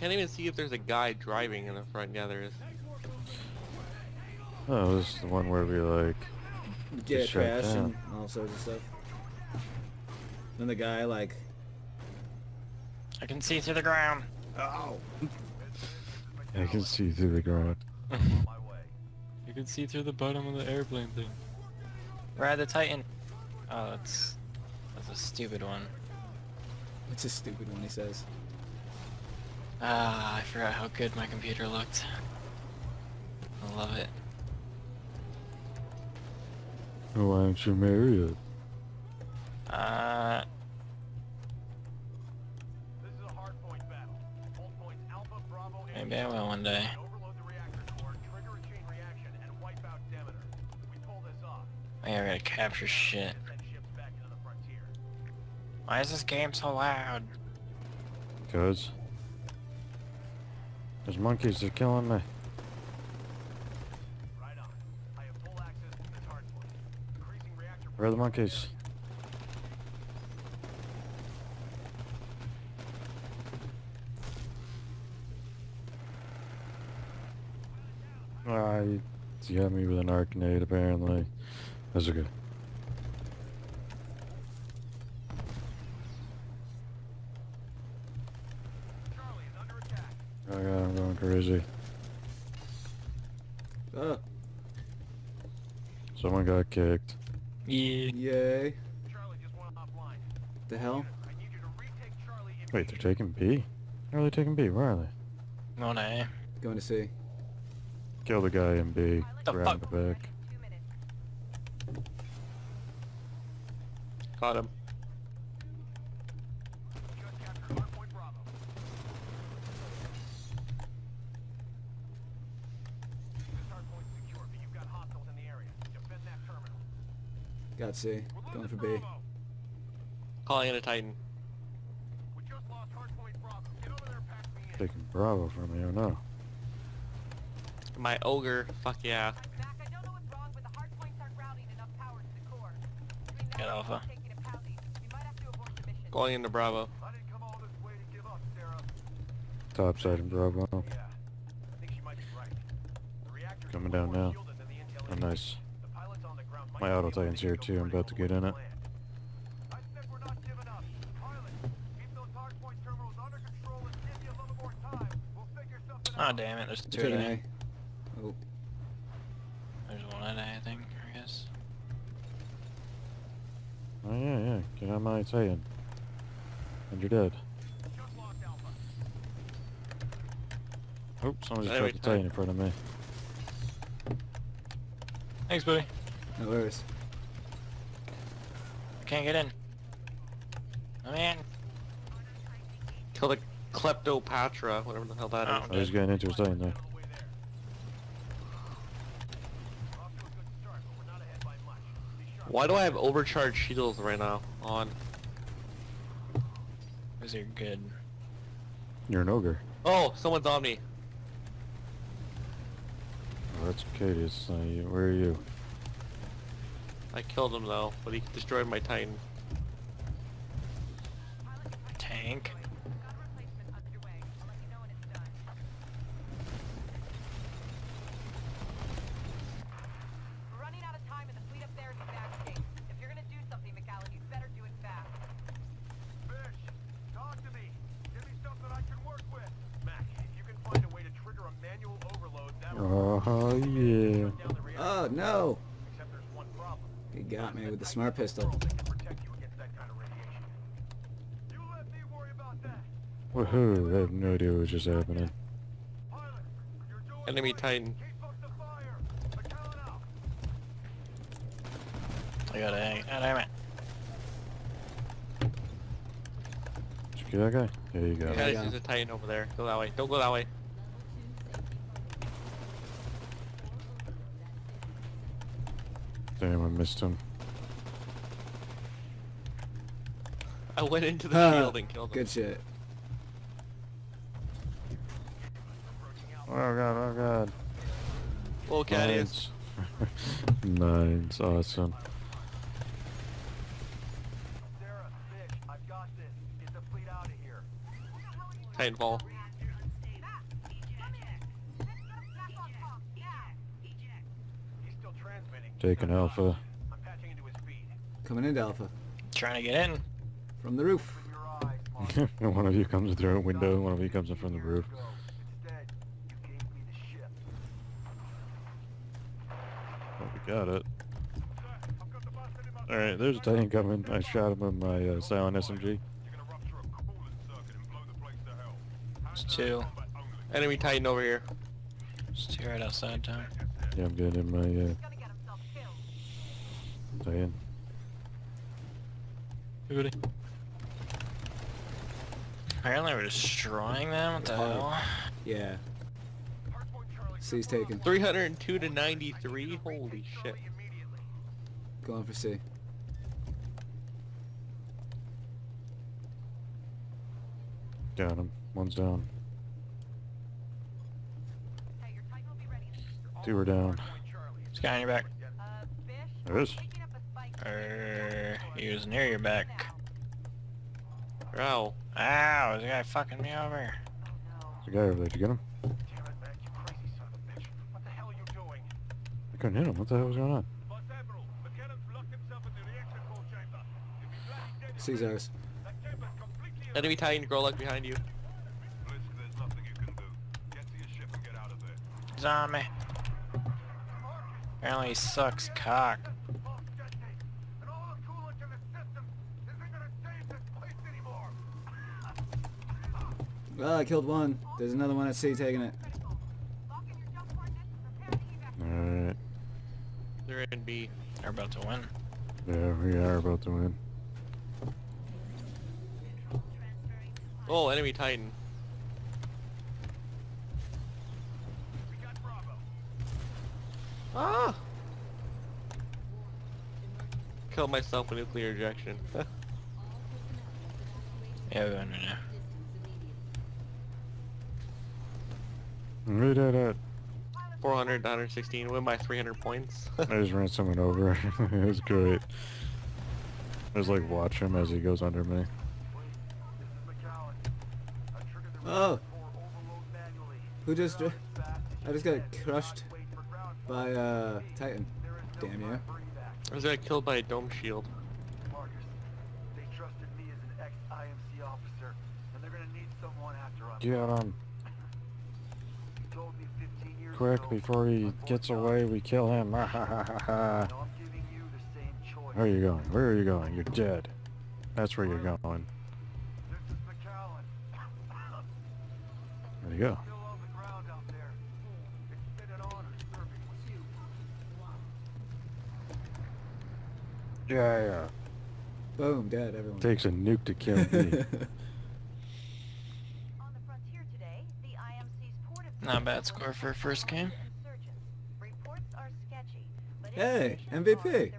can't even see if there's a guy driving in the front. Yeah, there is. Oh, this is the one where we like. Get Just shut trash and all sorts of stuff. Then the guy like, I can see through the ground. oh, I can see through the ground. You can see through the bottom of the airplane thing. Ride the Titan. Oh, that's that's a stupid one. it's a stupid one. He says. Ah, I forgot how good my computer looked. I love it. Oh, why aren't you married? Uh, This is a hard point battle. Hold points Alpha, Bravo, and maybe I will one day. overload the reactor core, trigger a chain reaction, and wipe out Demeter. We pull this off. I gotta capture shit. Send ships back into the frontier. Why is this game so loud? Cause this hard point. Increasing reactor Where are the monkeys? Ah, he he got me with an arcade apparently. That's okay. Charlie is under attack. Oh god, I'm going crazy. Oh, Someone got kicked. Yeah. yay! Charlie just went offline. The hell? I need you to retake Charlie in Wait, they're taking B? Where are they taking B? Where are they? Going A. Going to see. Kill the guy in B. The Grab fuck? the back. Caught him. Just captured hard point Bravo. This hard point's secure, but you've got hostiles in the area. Defend that terminal. Got C. We're Going for B. Calling in a Titan. We just lost hard Bravo. Get over there and patch me in. Taking Bravo from me, oh no. My ogre. Fuck yeah. Mac, I don't know what's wrong, but the hard points aren't routing enough power to the core. Between Get now and Alpha. taking a Pally, we might have to abort the mission. Going into Bravo. I didn't come all this way to give up, Sarah. Top side and Bravo. Yeah, I think she might be right. The reactor's Coming down now. Oh, nice. The pilots on the ground might My auto be able to Titan's here too, I'm about to get in it. I said we're not giving up. Pilot, keep those hard point terminals under control and give you a little more time. We'll figure something Oh damn it, there's two Taking at A. A. Oh, There's one at A, I think, I guess. Oh yeah, yeah. Get on my Titan. And you're dead. Oops, lost Alpha. Oh, someone just Anyway, dropped the Titan in front of me. Thanks, buddy. no worries. I can't get in. I'm in. Kill the Kleptopatra, whatever the hell that oh, is. Oh. I was getting into his there. On the way there. Off to a good start, but we're not ahead by much. Be sharp. Why do I have overcharged shields right now on? Those are good. You're an ogre. Oh, someone's on me. That's Katie. It's not you. Where are you? I killed him though, but he destroyed my Titan. Tank. Got a replacement underway. I'll let you know when it's done. We're running out of time and the fleet up there is in bad shape. If you're gonna do something, MacAllan, you'd better do it fast. Bish, talk to me. Give me something I can work with. Mac, if you can find a way to trigger a manual overload, that would Oh yeah. shut down the reactor. Oh no! Except there's one problem. He got me with the smart pistol. That can protect you against that kind of radiation. You let me worry about that. Woohoo! I have no idea what just happening. Pilot, you're doing Enemy. Titan. Keep up the fire. MacAllan out. I got A. Ah, damn it. Did you get that guy? There you go. Yeah, him. got there's him. a Titan over there. Go that way. Don't go that way. missed him. I went into the uh, field and killed him. Good shit. Oh god, oh god. Well, Cadians. Nine's awesome. Titanfall. Taking Alpha. Coming into Alpha. Trying to get in. From the roof. From your eyes, Mark. one of you comes through a window, one of you comes in from the roof. ago. Instead, you gave me the ship. Oh, we got it. Sir, I've got the bastard in my- Alright, there's a Titan coming. I shot him with my uh, silent SMG. You're gonna rupture a coolant circuit and blow the place to hell. It's two. Enemy Titan over here. Just two right outside town. Yeah, I'm getting in my uh, He's gonna get himself killed. Titan. Everybody. Apparently we're destroying them. What the Oh. hell? Yeah. Hardpoint Charlie, C's taken. 302 to 93. Holy shit. Charlie immediately. Going for C. Got him. One's down. Hey, your Titan will be ready. Two are down. Hardpoint This guy on your back. Uh, There is. Picking he was near your back. Now. Ow. Ow, this guy fucking me over. Oh no. There's a guy over there. Did you get him? Damn it, man, you crazy son of a bitch. What the hell are you doing? I couldn't hit him. What the hell was going on? Vice Admiral, MacAllan's locked himself into the exit core chamber. sucks he's bloody dead, in C's there, ours. that chamber's completely Enemy Titan Grolak behind you. Blisk, there's nothing you can do. Get to your ship and get out of there. He's on me. Apparently he sucks cock. Boss detonates, and all the coolant in the system isn't gonna save this place anymore. Well, I killed one. There's another one at C taking it. Critical. Lock in your jump coordinates and prepare the evac. Alright. They're in B. They're about to win. Yeah, we are about to win. Oh, enemy Titan. Bravo. Ah! Killed myself with nuclear ejection. Yeah, we win right now. We did it. 400, 916. Win by 300 points. I just ran someone over. it was great. I was like watch him as he goes under me. This is MacAllan. I triggered the Oh. reactor core overload manually. Who just... Ground is fast. I just got crushed by, wait for ground by, uh, Titan. There is no Damn you. time for. I was got killed by a dome shield. Marcus, they Quick, before he gets away, we kill him. Where are you going? Where are you going? You're dead. That's where you're going. There you go. Still on the ground out there. It's been an honor serving with you. Yeah, yeah. Boom, dead, everyone. Takes a nuke to kill me. On the frontier today, the IMC's port of Not a bad score for a first game. Insurgents. Reports are sketchy, but Hey, MVP. are the